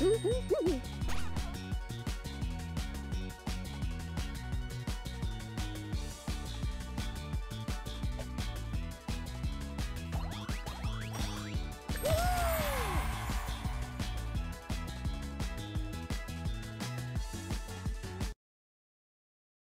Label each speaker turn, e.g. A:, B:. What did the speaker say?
A: Mm-hmm.